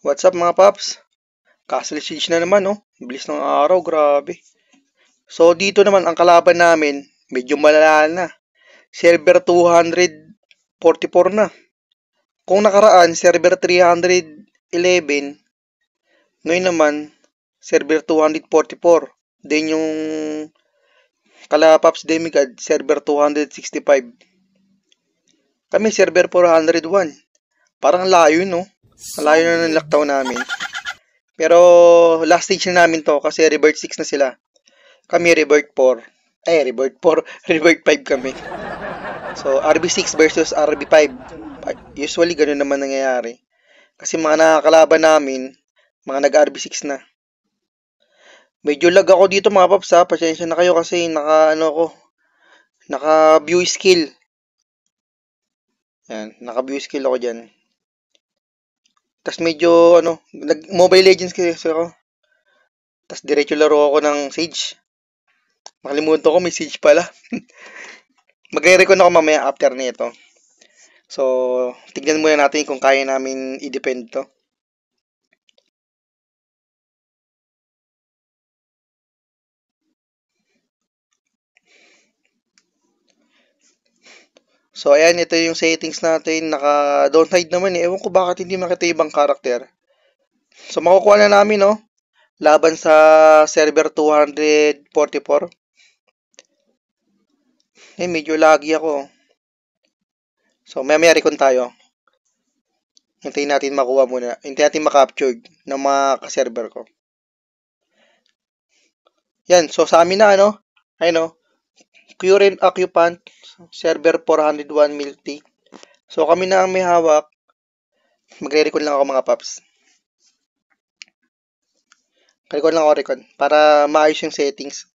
What's up mga paps? Castle Siege na naman oh. Bilis ng araw, grabe. So dito naman ang kalaban namin, medyo malala na. Server 244 na. Kung nakaraan, server 311. Ngayon naman, server 244. Then yung Kalapaps Demigod, server 265. Kami server 401. Parang layo no. Malayo na ng lockdown namin. Pero last stage na namin to kasi revert 6 na sila. Kami revert 4. Eh, revert 4. revert 5 kami. So, RB6 versus RB5. Usually, ganun naman nangyayari. Kasi mga nakakalaban namin, mga nag-RB6 na. Medyo lag ako dito mga paps ha. Pasensya na kayo kasi naka ano ko. Naka view skill. Yan, naka view skill ako diyan. Tapos medyo ano, nag Mobile Legends kasi ako. Tapos diretso laro ako ng Sage. Nakalimutan ko may Sage pala. Magre-recon ako mamaya after nito. So, tignan muna natin kung kaya namin i-depend to. So, ayan, ito yung settings natin. Naka-don't hide naman eh. Ewan ko bakit hindi makita ibang karakter. So, makukuha na namin, no? Laban sa server 244. Eh, medyo laggy ako. So, may may recon tayo. Hintayin natin makuha muna. Hintayin natin makaptured ng mga ka-server ko. Yan. So, sa amin na, ano? Ayun, no? Current occupant server 401 milti. So, kami na ang may hawak. Magre-recon lang ako mga paps. Recon lang ako recon para maayos yung settings.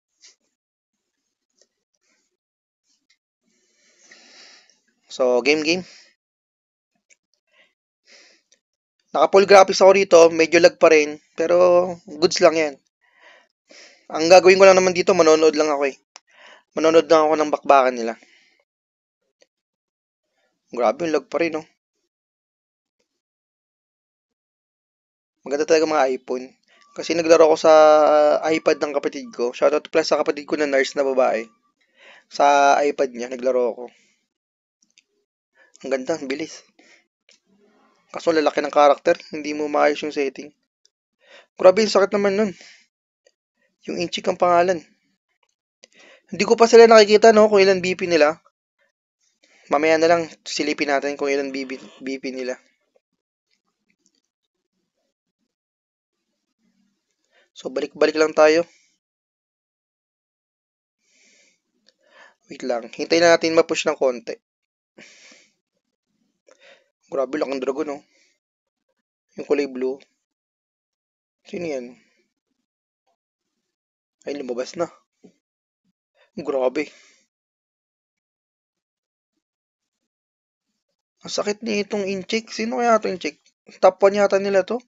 So, game game. Naka full graphics ako rito, medyo lag pa rin, pero goods lang yan. Ang gagawin ko lang naman dito, manonood lang ako eh. Manonood lang ako ng bakbakan nila. Grabe lag pa rin, no? Maganda talaga mga iPhone. Kasi naglaro ako sa iPad ng kapatid ko. Shoutout plus sa kapatid ko na nurse na babae. Sa iPad niya, naglaro ako. Ang ganda, ang bilis. Kaso lalaki ng karakter, hindi mo maayos yung setting. Grabe yung sakit naman nun. Yung Inchik ang pangalan. Hindi ko pa sila nakikita no kung ilan BP nila. Mamaya na lang silipin natin kung ilan BP, BP nila. So balik-balik lang tayo. Wait lang. Hintayin na natin ma-push ng konti. Grabe lang ang dragon, oh. Yung kulay blue. Sino yan? Ay, lumabas na. Grabe. Ang sakit ni itong incheck. Sino kaya itong incheck? Top 1 yata nila to.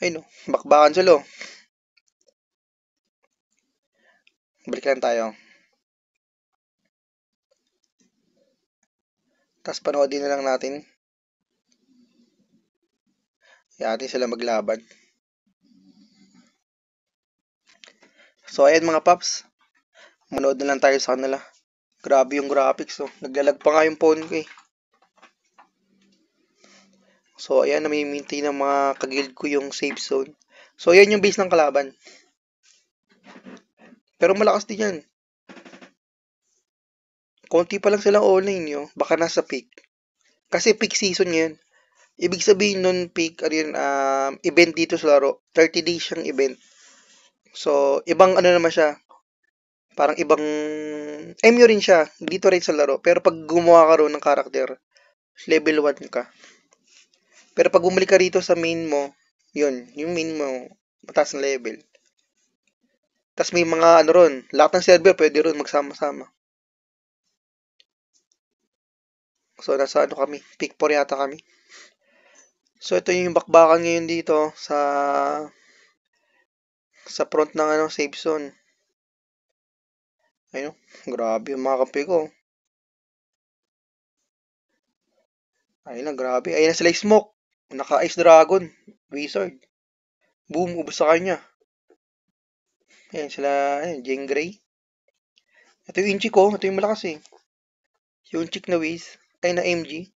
Ay no, bakbakan sila oh. Balik lang tayo. Tapos panoodin na lang natin. Yatin sila maglaban. So ayan mga paps. Manood na lang tayo sa kanila. Grabe yung graphics, oh. Naglalag pa nga yung phone ko, eh. So, ayan, nami-maintain ng mga kagild ko yung safe zone. So, ayan yung base ng kalaban. Pero malakas din yan. Konti pa lang silang online, yo. Baka nasa peak. Kasi peak season yan. Ibig sabihin nun, peak, ano yun, um, event dito sa laro. 30 days siyang event. So, ibang ano naman siya, parang ibang MU rin siya dito rin sa laro. Pero pag gumawa ka rin ng karakter level 1 ka. Pero pag bumalik ka rito sa main mo yun yung main mo mataas na level. Tas may mga ano ron lahat ng server pwede ron magsama-sama. So nasa ano kami peak 4 yata kami. So ito yung bakbakan ngayon dito sa sa front ng ano safe zone Ayun, grabe yung mga kampi ko. Ayun na, grabe. Ayun na sila smoke. Naka-ice dragon. Wizard. Boom, ubos sa kanya. Ayan sila, ayun, Jane Grey. Ito yung inchi ko. Ito yung malakas eh. Yung chick na Wiz. Ay, na MG.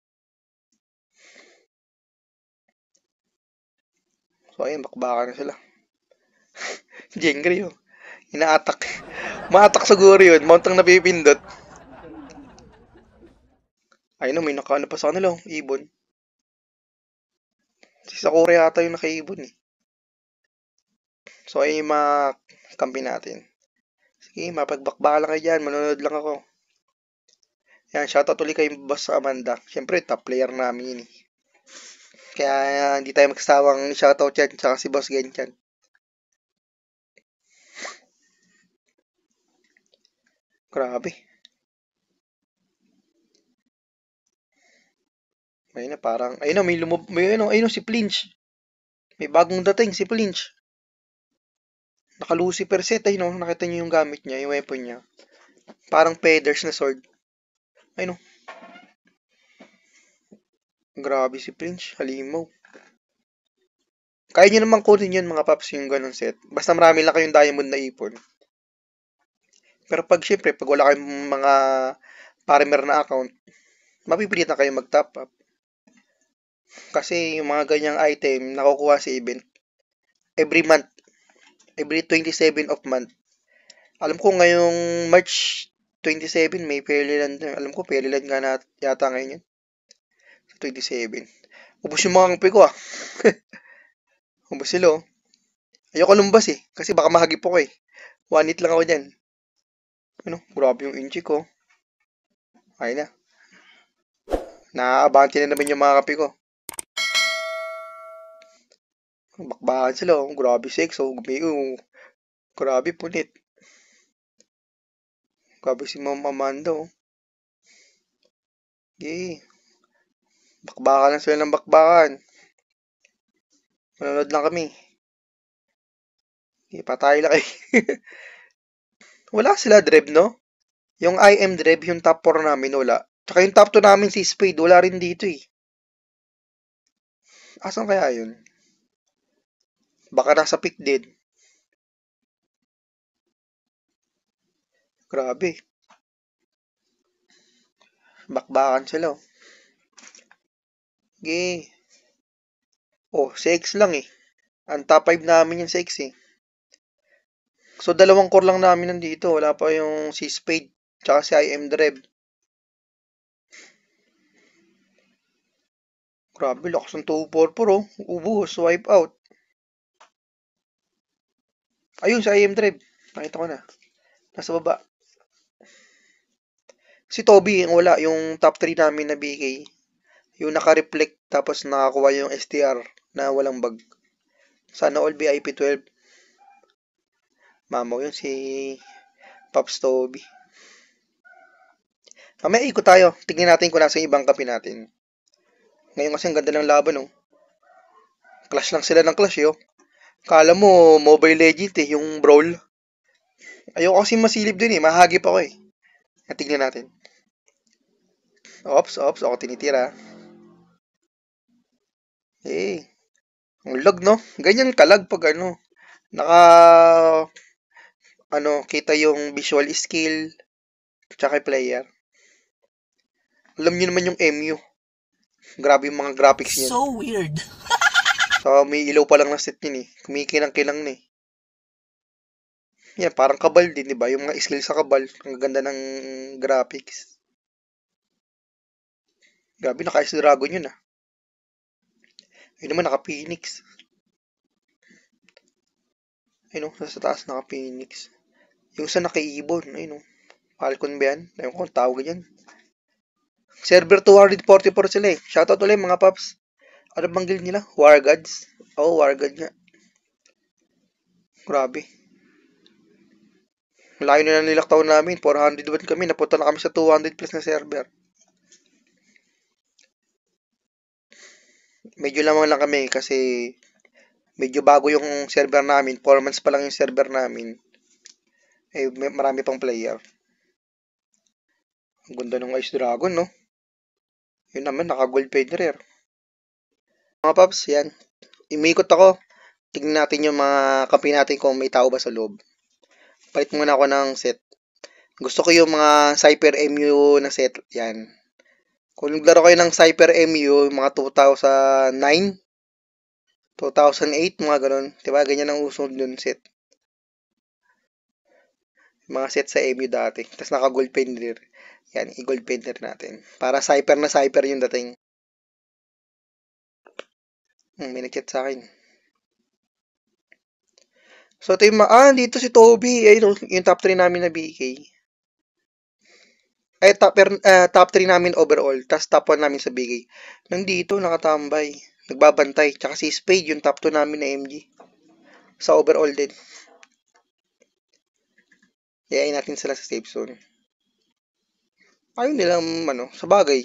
So, ayun, bakbaka na sila. Jane Grey, oh. Ina-attack. Ma-attack siguro yun. Mount ang napipindot. Ayun na, may nakaano pa sa kanila, oh. Ibon. Si Sakura yata yung naka-ibon eh. So, ayun yung mga kampi natin. Sige, mapagbakbaka lang kayo dyan. Manonood lang ako. Yan, shoutout ulit kay Boss Amanda. Siyempre, top player namin eh. Kaya hindi tayo magsawang shoutout yan. Tsaka si Boss Genchan. Grabe. Ayun na, parang, ayun na, may lumab, may ano, ayun na, si Flinch. May bagong dating, si Flinch. Naka Lucifer set, ayun no, nakita niyo yung gamit niya, yung weapon niya. Parang feathers na sword. Ayun no. Grabe si Flinch, halimaw. Kaya niyo naman kunin yun mga paps yung ganun set. Basta marami lang kayong diamond na ipon. Pero pag syempre, pag wala kayong mga farmer na account, mapipilitan kayo mag-top up. Kasi yung mga ganyang item, nakukuha sa event. Every month. Every 27 of month. Alam ko ngayong March 27, may Fairyland. Alam ko, Fairyland nga na yata ngayon yun. 27. Ubus yung mga kampi ko ah. Ubus sila oh. Ayoko lumbas eh. Kasi baka mahagip ako eh. One hit lang ako dyan. Ano? Grabe yung inchi ko. Ay na. Naaabante na naman yung mga kape ko. Bakbakan sila. Oh. Grabe sex. Oh. Gumiyo. Grabe punit. Grabe si Ma'am Amanda. Oh. Okay. Bakbakan lang sila ng bakbakan. Manonood lang kami. Okay, patay lang kayo. wala sila Dreb, no? Yung IM Dreb, yung top 4 namin, wala. Tsaka yung top 2 namin, si Spade, wala rin dito eh. Asan kaya yun? Baka nasa pick din. Grabe. Bakbakan sila. Oh. Okay. Oh, 6 lang eh. Ang top 5 namin yung 6 eh. So, dalawang core lang namin nandito. Wala pa yung si Spade, tsaka si IM Dreb. Grabe, lakas ng 244 oh. Ubus, swipe out. Ayun, si IM Dreb. Nakita ko na. Nasa baba. Si Toby, yung wala, yung top 3 namin na BK. Yung naka-reflect, tapos nakakuha yung STR na walang bag. Sana all VIP 12. Mamaw yun si Pops Toby. Mamaya ikot tayo. Tingnan natin kung nasa ibang kape natin. Ngayon kasi ang ganda ng laban, oh. Clash lang sila ng clash, yo. Kala mo, Mobile Legend, eh, yung brawl. Ayoko kasi masilip din, eh. Mahagip ako, eh. Tingnan natin. Ops, ops. Ako tinitira. Eh. Ang lag, no? Ganyan kalag pag ano. Naka ano, kita yung visual skill tsaka player. Alam niyo naman yung MU. Grabe yung mga graphics niya. So weird. so, may ilaw pa lang na set yun eh. Kumikinang-kinang na eh. Yan, parang kabal din, di ba? Yung mga skill sa kabal. Ang ganda ng graphics. Grabe, naka-ice dragon yun ah. Ayun naman, naka-phoenix. Ayun o, nasa taas naka-phoenix. Yung sa naka-ibon, ayun o. Falcon ba yan? Ayun ko, tawag yan. Server 244 sila eh. Shoutout ulit mga paps. Ano bang guild nila? War Gods? Oo, oh, War God nga. Grabe. Layo na nilaktaw namin. 400 watt kami. Napunta na kami sa 200 plus na server. Medyo lamang lang kami kasi medyo bago yung server namin. 4 months pa lang yung server namin. Eh, marami pang player. Ang ganda ng Ice Dragon, no? Yun naman, naka-gold Federer. Mga paps, yan. Imikot ako. Tignan natin yung mga kampi natin kung may tao ba sa loob. Palit muna ako ng set. Gusto ko yung mga Cyper MU na set. Yan. Kung naglaro kayo ng Cyper MU, mga 2009, 2008, mga ganun. Diba? Ganyan ang uso dun set. Mga set sa MU dati. Tapos naka-gold Federer. Yan, i-gold painter natin. Para cyper na cyper yung dating. Hmm, may nag-chat sa akin. So, ito yung, ah, dito si Toby. Ayun, yung top 3 namin na BK. Ay, top, uh, top 3 namin overall. Tapos top 1 namin sa BK. Nandito, nakatambay. Nagbabantay. Tsaka si Spade, yung top 2 namin na MG. Sa overall din. Yayain natin sila sa safe zone ayaw nilang, ano, sa bagay,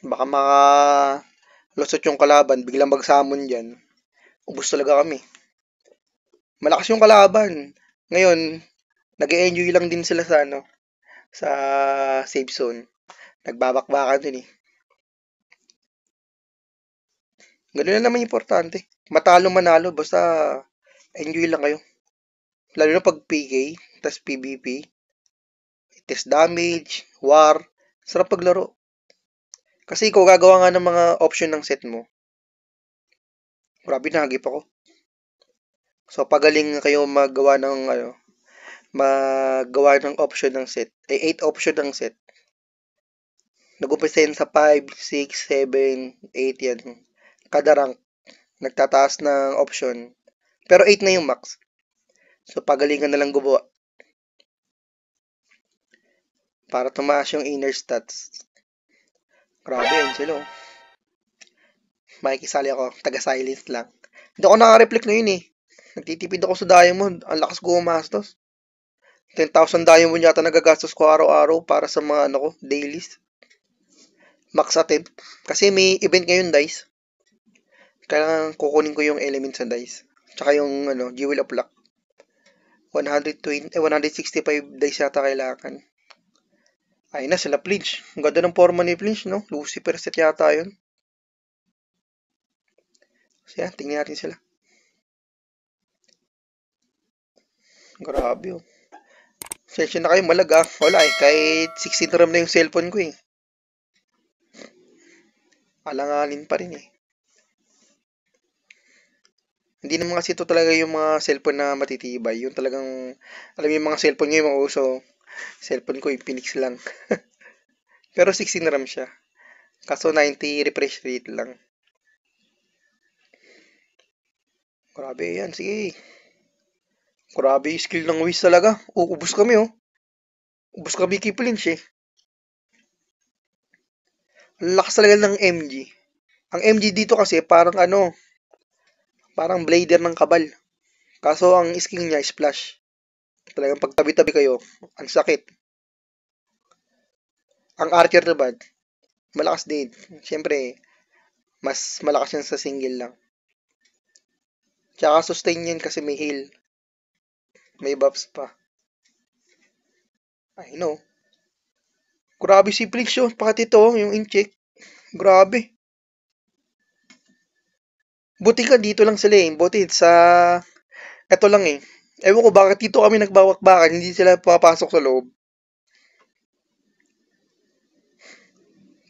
baka maka lusot yung kalaban, biglang magsamon dyan, ubus talaga kami. Malakas yung kalaban. Ngayon, nag enjoy lang din sila sa, ano, sa safe zone. Nagbabakbakan din eh. Ganun na naman importante. Matalo manalo, basta enjoy lang kayo. Lalo na pag PK, tas PVP, test damage, war, sarap paglaro. Kasi ikaw gagawa nga ng mga option ng set mo. Grabe nagip ako. So pagaling kayo maggawa ng ano, maggawa ng option ng set. Eh 8 option ng set. Nag-umpisa sa 5, 6, 7, 8 yan. Kada rank nagtataas ng option. Pero 8 na yung max. So pagalingan na lang gumawa. Para tumaas yung inner stats. Grabe, Angelo. Makikisali ako, taga-silent lang. Hindi ako naka-reflect na yun eh. Nagtitipid ako sa diamond. Ang lakas ko umastos. 10,000 diamond yata nagagastos ko araw-araw para sa mga ano ko, dailies. Max attempt. Kasi may event ngayon, dice. Kailangan kukunin ko yung element sa dice. Tsaka yung ano, jewel of luck. 120, eh, 165 dice yata kailangan. Ay na sila Flinch. Ang ganda ng forma ni Flinch, no? Lucifer set yata yun. So yan, tingnan natin sila. Grabe oh. Sensya na kayo malaga. Wala eh. Kahit 16 RAM na yung cellphone ko eh. Alanganin pa rin eh. Hindi naman kasi ito talaga yung mga cellphone na matitibay. Yung talagang, alam mo yung mga cellphone ngayon mga uso, Cellphone ko, Infinix lang. Pero 16 RAM siya. Kaso 90 refresh rate lang. Grabe yan, sige. Grabe skill ng Wiz talaga. Uubos kami oh. Ubus kami kay Flinch eh. Ang lakas talaga ng MG. Ang MG dito kasi parang ano, parang blader ng kabal. Kaso ang skill niya splash. Talagang pagtabi-tabi kayo, ang sakit. Ang archer naman, malakas din. Siyempre, mas malakas yan sa single lang. Tsaka sustain yan kasi may heal. May buffs pa. I know. Grabe si Prince yun. Pati ito, yung in-check. Grabe. Buti ka dito lang sila eh. Buti sa... Ito lang eh. Ewan ko bakit dito kami nagbawak-bakan, hindi sila papasok sa loob.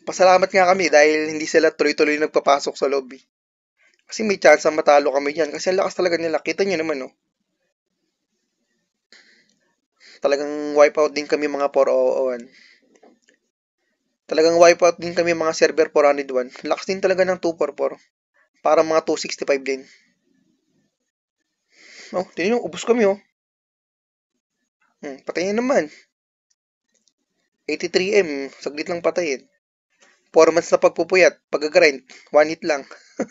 Pasalamat nga kami dahil hindi sila tuloy-tuloy nagpapasok sa loob. Eh. Kasi may chance ang matalo kami diyan kasi ang lakas talaga nila. Kita niyo naman, no? Talagang wipeout din kami mga 401. Talagang wipeout din kami mga server 401. Lakas din talaga ng 244. Para mga 265 din. Oh, tingnan nyo, ubos kami oh. Hmm, patay na naman. 83M, saglit lang patayin. 4 months na pagpupuyat, pag-grind, 1 hit lang.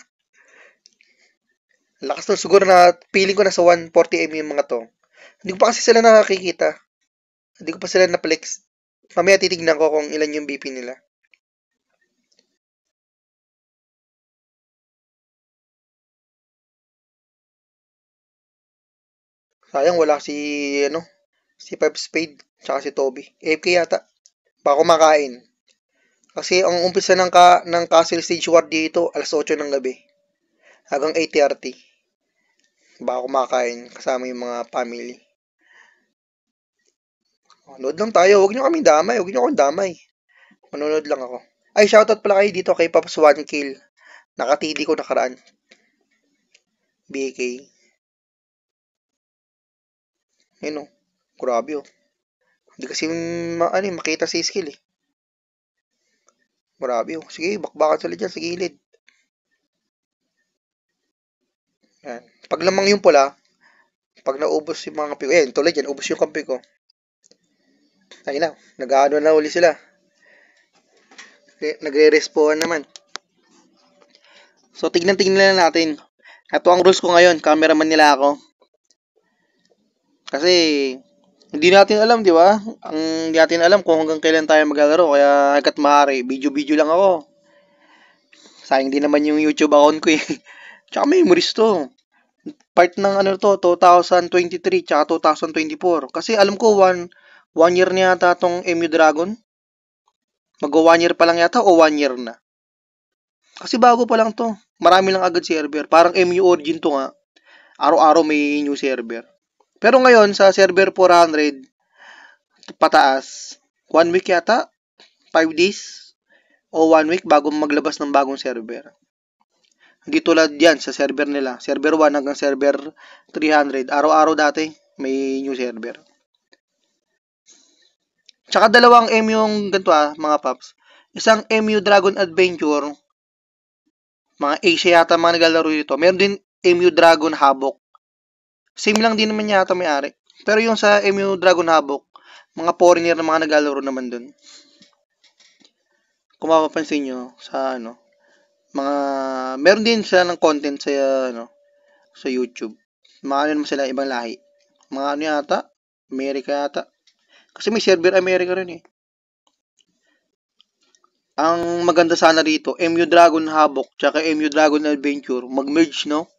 Lakas to, siguro na, feeling ko na sa 140M yung mga to. Hindi ko pa kasi sila nakakikita. Hindi ko pa sila na-flex. Mamaya titignan ko kung ilan yung BP nila. Sayang wala si ano, si Five Spade, tsaka si Toby. AFK yata. Baka kumakain. Kasi ang umpisa ng, ka, ng Castle Stage War dito, alas 8 ng gabi. Hanggang 8.30. Baka kumakain kasama yung mga family. Manood lang tayo. Huwag nyo kami damay. Huwag nyo akong damay. Manonood lang ako. Ay, shoutout pala kayo dito kay Paps One Kill. Nakatidi ko nakaraan. BK. Ayun o. Grabe o. Hindi kasi ma ano, makita si skill eh. Grabe o. Sige, bakbakan sila dyan sa gilid. Yan. Pag lamang yung pula, pag naubos yung mga kampi ko, eh, tulad yan, ubos yung kampi ko. Ayun na, nag-ano na uli sila. Nagre-respawn naman. So, tignan-tignan na natin. Ito ang rules ko ngayon. Cameraman nila ako. Kasi, hindi natin alam, di ba? Ang hindi natin alam kung hanggang kailan tayo maglalaro. Kaya, hanggat maaari, video-video lang ako. Sayang din naman yung YouTube account ko eh. Tsaka memories to. Part ng ano to, 2023 tsaka 2024. Kasi alam ko, one, one year na yata tong MU Dragon. Mag one year pa lang yata o one year na. Kasi bago pa lang to. Marami lang agad server. Parang MU Origin to nga. Araw-araw may new server. Pero ngayon, sa server 400, pataas, one week yata, 5 days, o one week bago maglabas ng bagong server. Hindi tulad yan sa server nila. Server 1 hanggang server 300. Araw-araw dati, may new server. Tsaka dalawang MU yung ganito ah, mga paps. Isang MU Dragon Adventure, mga Asia yata mga naglalaro dito. Meron din MU Dragon Havoc. Same lang din naman yata may-ari. Pero yung sa MU Dragon Havoc, mga foreigner na mga naglalaro naman dun. Kung mapapansin nyo sa ano, mga, meron din sila ng content sa, ano, sa YouTube. Mga ano naman sila, ibang lahi. Mga ano yata, Amerika yata. Kasi may server America rin eh. Ang maganda sana rito, MU Dragon Havoc tsaka MU Dragon Adventure, mag-merge, no?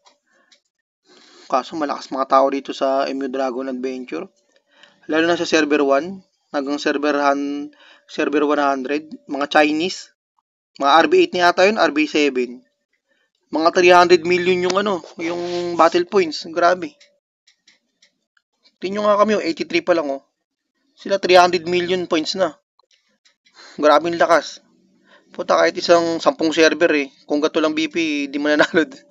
Kaso malakas mga tao dito sa MU Dragon Adventure. Lalo na sa server 1, hanggang server, han, server 100, mga Chinese. Mga RB8 na yata yun, RB7. Mga 300 million yung ano, yung battle points. Grabe. Tingnan nga kami, oh, 83 pa lang, oh. Sila 300 million points na. Grabing lakas. Puta kahit isang 10 server eh. Kung gato lang BP, di mo nanalo.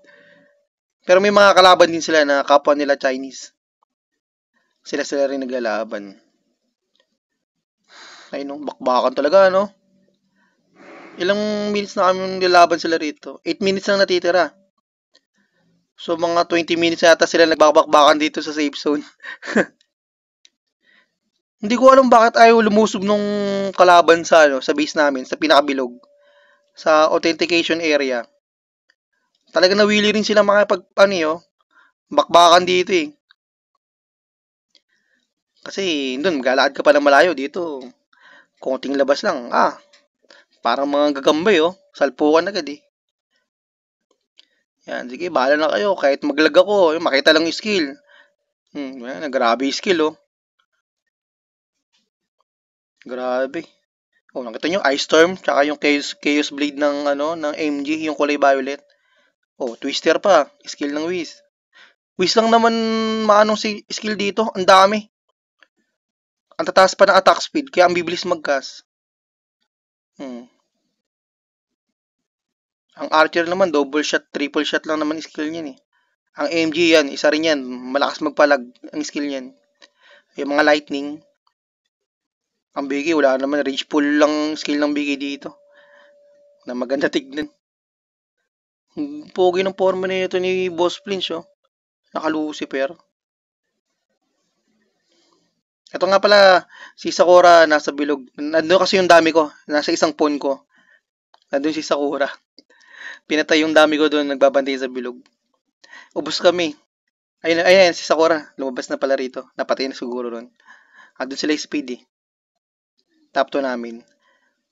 Pero may mga kalaban din sila na kapwa nila Chinese. Sila sila rin naglalaban. Ay no, bakbakan talaga no. Ilang minutes na kami nilaban sila rito? 8 minutes lang natitira. So mga 20 minutes yata sila nagbabakbakan dito sa safe zone. Hindi ko alam bakit ayaw lumusob nung kalaban sa ano, sa base namin, sa pinakabilog. Sa authentication area. Talaga nawili rin sila makipag ano yo, bakbakan dito eh. Kasi doon, galakad ka pa ng malayo dito. Konting labas lang. Ah, parang mga gagambay oh. Salpukan agad eh. Yan, sige, bahala na kayo. Kahit maglag ako, makita lang yung skill. Hmm, yan, grabe yung skill oh. Grabe. Oh, nakita nyo, Ice Storm, tsaka yung Chaos, Chaos Blade ng, ano, ng MG, yung kulay violet. Oh, Twister pa, skill ng Whis. Whis lang naman maanong si skill dito, ang dami. Ang tataas pa ng attack speed, kaya ang bibilis mag-cast. Hmm. Ang Archer naman, double shot, triple shot lang naman skill niyan eh. Ang MG yan, isa rin yan, malakas magpalag ang skill niyan. Yung mga lightning, ang Biggie, wala naman. Rage pull lang skill ng Biggie dito. Na maganda tignan. Pogi ng forma na ito ni Boss Flinch, oh. Naka-Lucifer. Ito nga pala, si Sakura nasa bilog. Nandun kasi yung dami ko. Nasa isang phone ko. Nandun si Sakura. Pinatay yung dami ko doon, nagbabantay sa bilog. Ubus kami. Ayun, ayun, si Sakura. Lumabas na pala rito. Napatay na siguro ron. Andun sila speedy top 2 namin.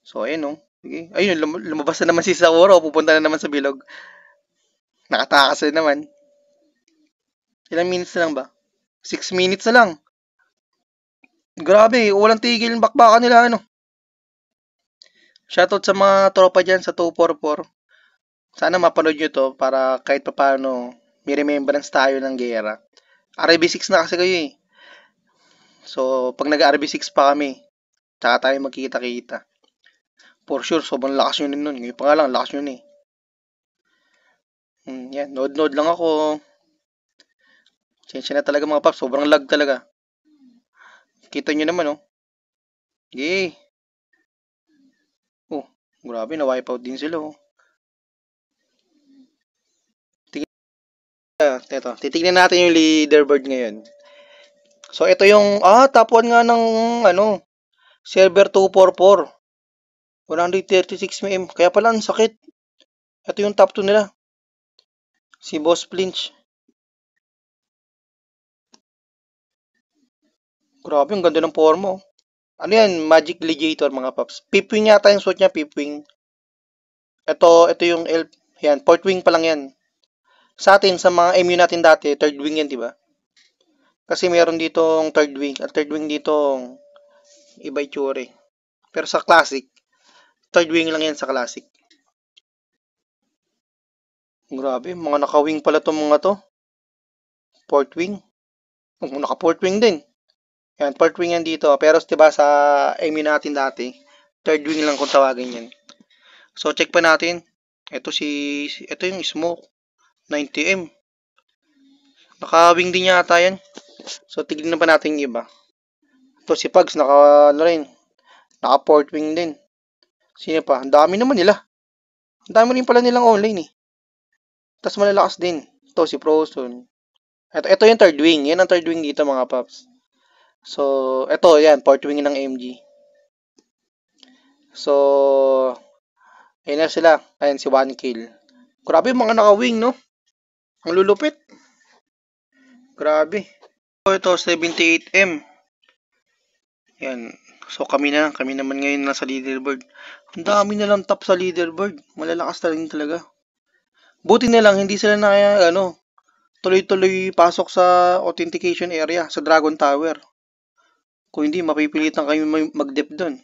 So, ayun, no. Sige. Ayun, lum- lumabas na naman si Sauro. Pupunta na naman sa bilog. Nakatakas na naman. Ilang minutes na lang ba? 6 minutes na lang. Grabe, walang tigil yung bakbakan nila, ano. Shoutout sa mga tropa dyan sa 244. Sana mapanood nyo to para kahit paano may remembrance tayo ng gera. RB6 na kasi kayo eh. So, pag nag-RB6 pa kami, tsaka tayo magkita-kita. For sure, sobrang lakas yun nun. Ngayon pa nga lang, lakas yun eh. Hmm, yan, nod-nod lang ako. Sensya na talaga mga paps, sobrang lag talaga. Kita nyo naman oh. Yay! Oh, grabe, na-wipe out din sila oh. Tingnan, ito, titignan natin yung leaderboard ngayon. So, ito yung, ah, top 1 nga ng, ano, server 244. 136 mm. Kaya pala, ang sakit. Ito yung top 2 nila. Si Boss Flinch. Grabe, ang ganda ng forma. Oh. Ano yan? Magic Legiator, mga paps. Pipwing yata yung suit niya, Pipwing. Ito, ito yung elf. Yan, port wing pa lang yan. Sa atin, sa mga MU natin dati, third wing yan, di ba? Kasi meron ditong third wing. At third wing dito, iba itsure. Pero sa classic, third wing lang yan sa classic. Grabe, mga naka-wing pala itong mga to. Port wing. Oh, naka-port wing din. Yan, port wing yan dito. Pero diba sa MU natin dati, third wing lang kung tawagin yan. So, check pa natin. Ito si, ito yung smoke. 90M. Naka-wing din yata yan. So, tignan pa natin yung iba. Ito si Pugs, naka, ano rin, naka port wing din. Sino pa? Ang dami naman nila. Ang dami rin pala nilang online eh. Tapos malalakas din. Ito si Frozen. Ito, ito yung third wing. Yan ang third wing dito mga paps. So, ito yan, port wing ng MG. So, ayun na sila. Ayun si One Kill. Grabe mga naka-wing, no? Ang lulupit. Grabe. Ito, 78M. Yan. So, kami na. Kami naman ngayon nasa leaderboard. Ang dami na lang top sa leaderboard. Malalakas rin talaga. Buti na lang, hindi sila na ano, tuloy-tuloy pasok sa authentication area, sa Dragon Tower. Kung hindi, mapipilitan kayo mag-dep doon.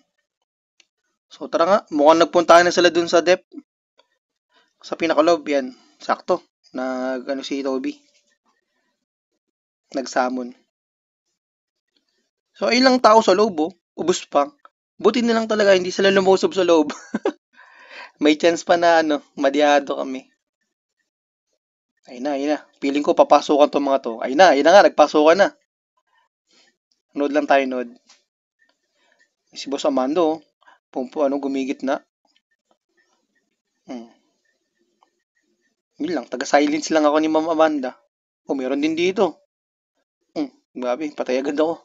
So, tara nga. Mukhang nagpuntahan na sila doon sa dep. Sa pinakalob, yan. Sakto. Nag, ano si Toby nagsamon. So, ay lang tao sa loob, oh. Ubus pa. Buti na lang talaga, hindi sila lumusob sa loob. May chance pa na, ano, madiyado kami. Ay na, ayun na. Feeling ko papasukan tong mga to. Ay na, ayun na nga, nagpasukan na. Nood lang tayo, nood. Si Boss Amando, oh. Pumpo, ano, gumigit na. Hmm. Yun lang, taga-silence lang ako ni Ma'am Amanda. O, oh, meron din dito. Grabe, patay agad ako.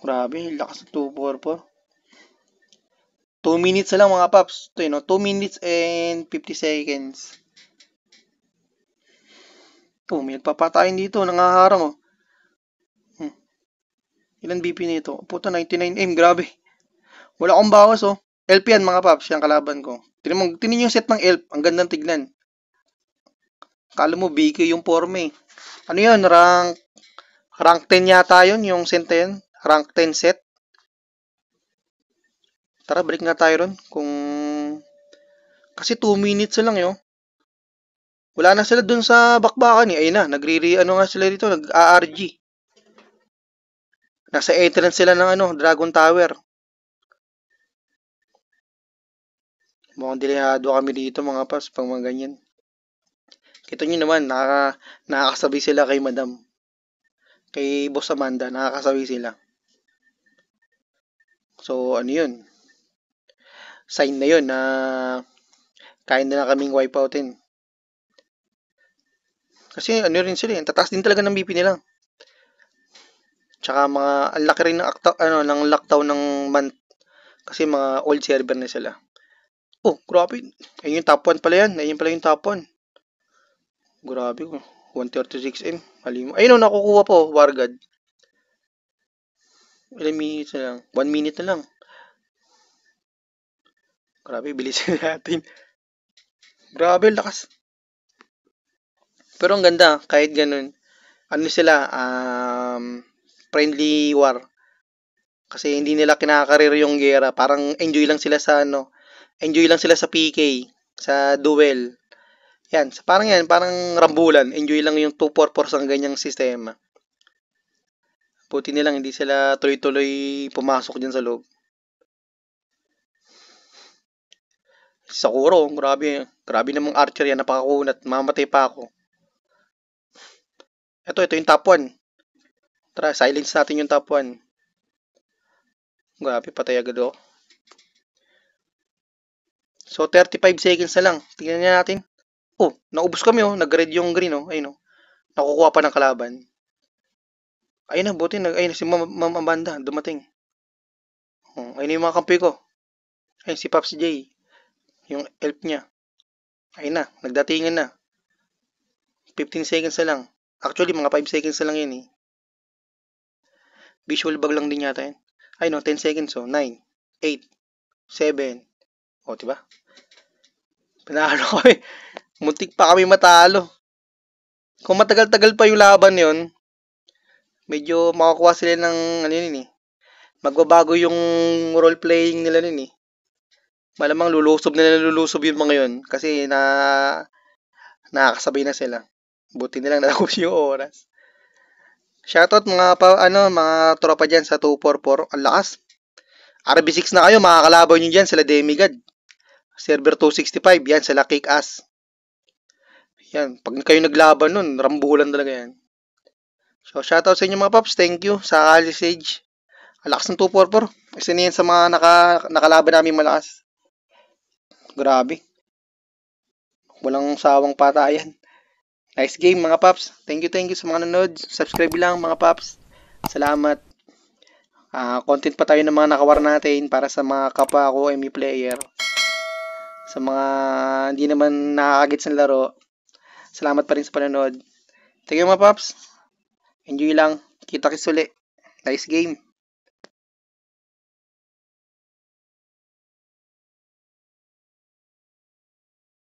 Grabe, lakas ng 244. 2 minutes lang mga paps. Ito yun, no? 2 minutes and 50 seconds. Ito, may nagpapatayin dito. Nangaharang, oh. Hmm. Ilan BP nito? Puta, 99M. Grabe. Wala akong bawas, oh. LP yan, mga paps. Yan, kalaban ko. Tinan, tinan yung set ng ELP. Ang gandang tignan. Kala mo, BK yung form, eh. Ano yun? Rank, rank 10 yata yun, yung set 10. Rank 10 set. Tara, balik nga tayo ron. Kung... Kasi 2 minutes lang yun. Wala na sila dun sa bakbakan eh. Ayun na, nagre ano nga sila dito, nag-ARG. Nasa entrance sila ng ano, Dragon Tower. Mukhang delikado kami dito mga pas, pang mga ganyan. Kita nyo naman, nakaka, nakakasabi sila kay madam. Kay boss Amanda, nakakasabi sila. So, ano yun? Sign na yun na kain na kaming wipeoutin. Kasi ano rin sila, eh, tataas din talaga ng BP nila. Tsaka mga, ang laki rin ng, acta, ano, ng lockdown ng month. Kasi mga old server na sila. Oh, grabe. Ayun yung top 1 pala yan. Ayun pala yung top 1. Grabe ko. 136M. Halimo. Ayun o, nakukuha po. Wargad. Ilang minutes na lang? 1 minute na lang. Grabe, bilisin natin. Grabe, lakas. Pero ang ganda, kahit ganun. Ano sila, um, friendly war. Kasi hindi nila kinakarir yung gera. Parang enjoy lang sila sa ano, enjoy lang sila sa PK, sa duel. Yan, parang yan, parang rambulan. Enjoy lang yung 2-4-4 sa ganyang sistema. Buti nilang hindi sila tuloy-tuloy pumasok dyan sa loob. Sakuro, grabe. Grabe namang archer yan, napakakunat. Mamatay pa ako. Ito, ito yung top 1. Tara, silence natin yung top 1. Grabe, patay agad ako. So, 35 seconds na lang. Tingnan niya natin. Oh, naubos kami oh. Nag-red yung green oh. Ayun oh. Nakukuha pa ng kalaban. Ayun na, buti. Nag, ayun si Ma'am Ma Amanda. Dumating. Oh, ayun yung mga kampi ko. Ayun si Pops J. Yung elf niya. Ayun na, nagdatingan na. 15 seconds na lang. Actually, mga 5 seconds na lang yun eh. Visual bug lang din yata yun. Ay no, 10 seconds oh. 9, 8, 7. O, oh, diba? Panalo kami. Muntik pa kami matalo. Kung matagal-tagal pa yung laban yon medyo makakuha sila ng ano yun eh. Magbabago yung role playing nila nun eh malamang lulusob na lulusob yung mga yun kasi na nakakasabay na sila. Buti nilang natapos yung oras. Shoutout mga pa, ano, mga tropa diyan sa 244. Ang lakas. RB6 na kayo, makakalaban niyo diyan sila Demigod. Server 265, yan, sila Kick Ass. Yan, pag kayo naglaban nun, rambulan talaga yan. So, shoutout sa inyo mga paps. Thank you sa Alisage. Ang lakas ng 244. Isa niyan sa mga naka, nakalaban namin malakas. Grabe. Walang sawang patayan. Nice game mga paps. Thank you, thank you sa mga nanood. Subscribe lang mga paps. Salamat. Uh, content pa tayo ng mga nakawar natin para sa mga kapwa ko ME player. Sa mga hindi naman nakakagit sa laro. Salamat pa rin sa panonood. Thank you mga paps. Enjoy lang. Kita kisuli. Nice game.